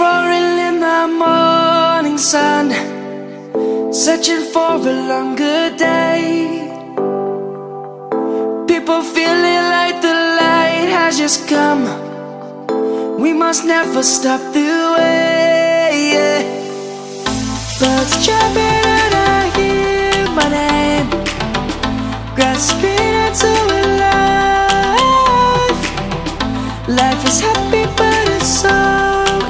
roaring in the morning sun Searching for a longer day. People feeling like the light has just come. We must never stop the way yeah. Birds chirping and I hear my name. Grasping into a life. Life is happy but it's so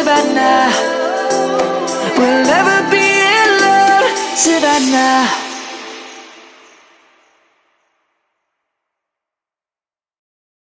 Savannah. We'll never be alone Savannah